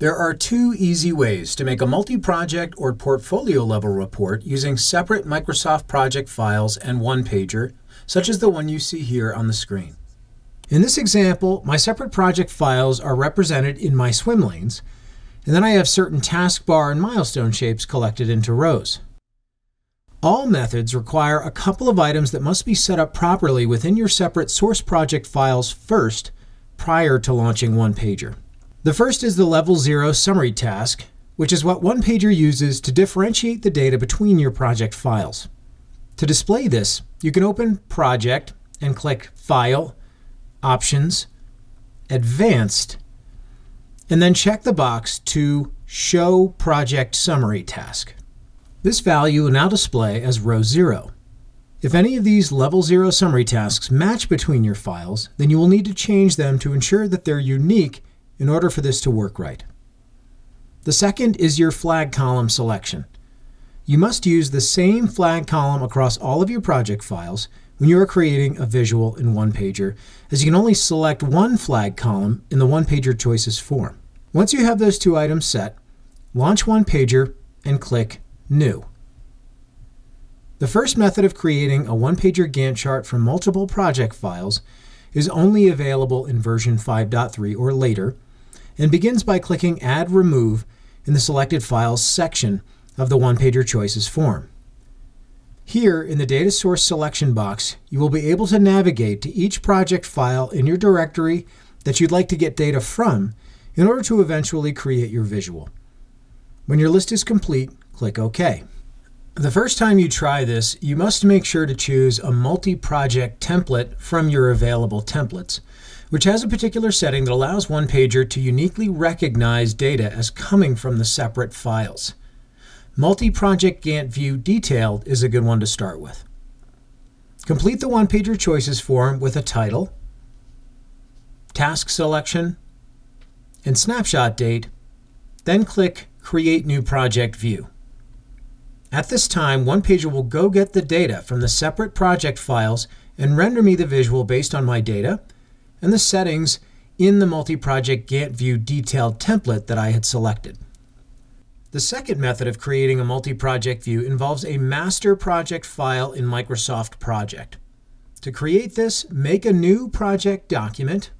There are two easy ways to make a multi-project or portfolio level report using separate Microsoft project files and OnePager, such as the one you see here on the screen. In this example, my separate project files are represented in my swim lanes, and then I have certain taskbar and milestone shapes collected into rows. All methods require a couple of items that must be set up properly within your separate source project files first prior to launching OnePager. The first is the Level 0 summary task, which is what OnePager uses to differentiate the data between your project files. To display this, you can open Project and click File, Options, Advanced, and then check the box to Show Project Summary Task. This value will now display as row 0. If any of these level 0 summary tasks match between your files, then you will need to change them to ensure that they're unique in order for this to work right. The second is your flag column selection. You must use the same flag column across all of your project files when you are creating a visual in OnePager, as you can only select one flag column in the OnePager Choices form. Once you have those two items set, launch OnePager and click New. The first method of creating a OnePager Gantt chart from multiple project files is only available in version 5.3 or later, and begins by clicking Add Remove in the Selected Files section of the OnePager choices form. Here, in the Data Source selection box, you will be able to navigate to each project file in your directory that you'd like to get data from in order to eventually create your visual. When your list is complete, click OK. The first time you try this, you must make sure to choose a multi-project template from your available templates which has a particular setting that allows OnePager to uniquely recognize data as coming from the separate files. Multi-project Gantt View Detailed is a good one to start with. Complete the OnePager Choices form with a title, task selection, and snapshot date, then click Create New Project View. At this time, OnePager will go get the data from the separate project files and render me the visual based on my data and the settings in the multi-project Gantt View detailed template that I had selected. The second method of creating a multi-project view involves a master project file in Microsoft Project. To create this, make a new project document,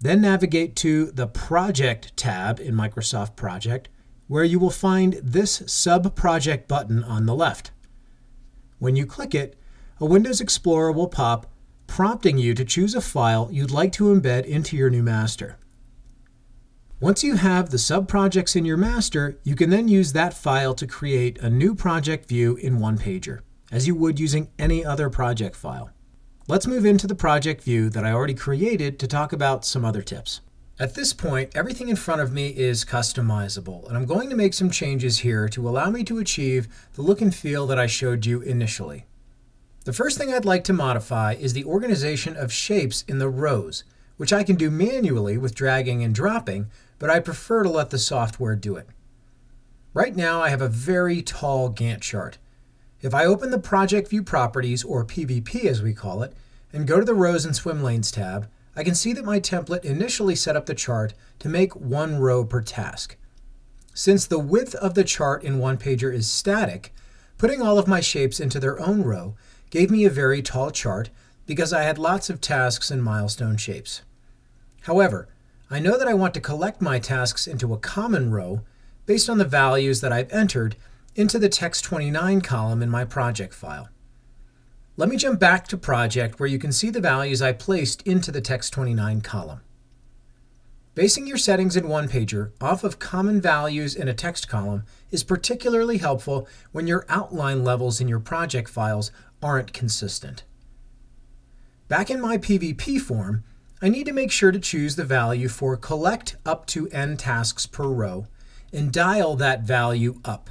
then navigate to the Project tab in Microsoft Project, where you will find this Sub-Project button on the left. When you click it, a Windows Explorer will pop prompting you to choose a file you'd like to embed into your new master. Once you have the subprojects in your master, you can then use that file to create a new project view in OnePager, as you would using any other project file. Let's move into the project view that I already created to talk about some other tips. At this point, everything in front of me is customizable, and I'm going to make some changes here to allow me to achieve the look and feel that I showed you initially. The first thing I'd like to modify is the organization of shapes in the rows, which I can do manually with dragging and dropping, but I prefer to let the software do it. Right now I have a very tall Gantt chart. If I open the Project View Properties, or PVP as we call it, and go to the Rows and Swim Lanes tab, I can see that my template initially set up the chart to make one row per task. Since the width of the chart in OnePager is static, putting all of my shapes into their own row gave me a very tall chart because I had lots of tasks and milestone shapes. However, I know that I want to collect my tasks into a common row based on the values that I've entered into the text29 column in my project file. Let me jump back to project where you can see the values I placed into the text29 column. Basing your settings in OnePager off of common values in a text column is particularly helpful when your outline levels in your project files aren't consistent. Back in my PVP form, I need to make sure to choose the value for collect up to n tasks per row and dial that value up.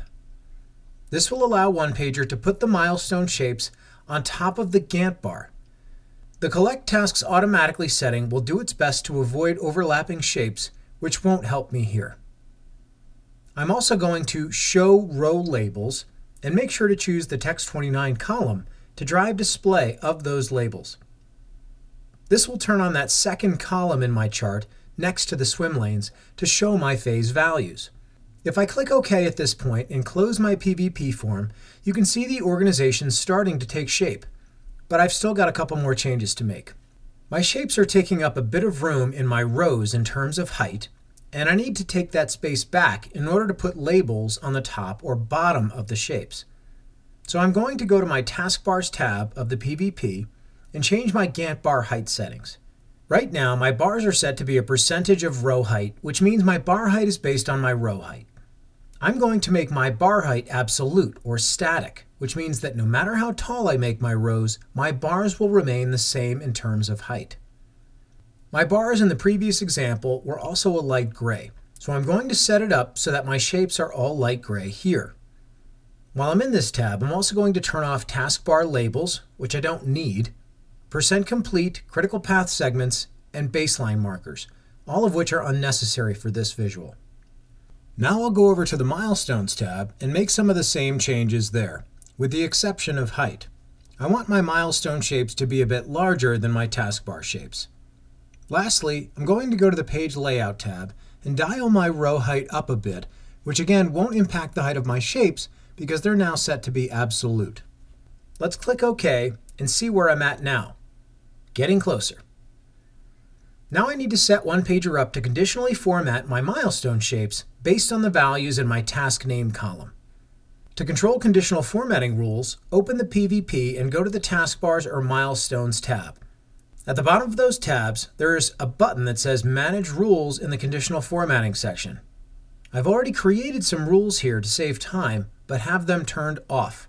This will allow OnePager to put the milestone shapes on top of the Gantt bar. The collect tasks automatically setting will do its best to avoid overlapping shapes, which won't help me here. I'm also going to show row labels and make sure to choose the text29 column to drive display of those labels. This will turn on that second column in my chart next to the swim lanes to show my phase values. If I click OK at this point and close my PVP form, you can see the organization starting to take shape. But I've still got a couple more changes to make. My shapes are taking up a bit of room in my rows in terms of height, and I need to take that space back in order to put labels on the top or bottom of the shapes. So I'm going to go to my Taskbars tab of the PVP and change my Gantt bar height settings. Right now, my bars are set to be a percentage of row height, which means my bar height is based on my row height. I'm going to make my bar height absolute, or static, which means that no matter how tall I make my rows, my bars will remain the same in terms of height. My bars in the previous example were also a light gray, so I'm going to set it up so that my shapes are all light gray here. While I'm in this tab, I'm also going to turn off taskbar labels, which I don't need, percent complete, critical path segments, and baseline markers, all of which are unnecessary for this visual. Now I'll go over to the Milestones tab and make some of the same changes there, with the exception of height. I want my milestone shapes to be a bit larger than my taskbar shapes. Lastly, I'm going to go to the Page Layout tab and dial my row height up a bit, which again won't impact the height of my shapes because they're now set to be absolute. Let's click OK and see where I'm at now. Getting closer. Now I need to set OnePager up to conditionally format my milestone shapes based on the values in my task name column. To control conditional formatting rules, open the PVP and go to the Taskbars or Milestones tab. At the bottom of those tabs, there is a button that says Manage Rules in the Conditional Formatting section. I've already created some rules here to save time, but have them turned off.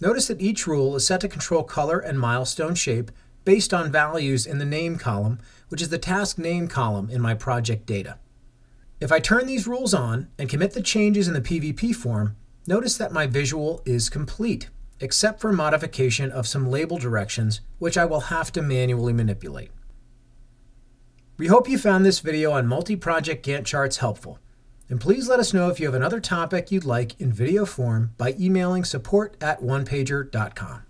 Notice that each rule is set to control color and milestone shape based on values in the name column, which is the task name column in my project data. If I turn these rules on and commit the changes in the PVP form, notice that my visual is complete, except for modification of some label directions, which I will have to manually manipulate. We hope you found this video on multi-project Gantt charts helpful. And please let us know if you have another topic you'd like in video form by emailing support at onepager.com.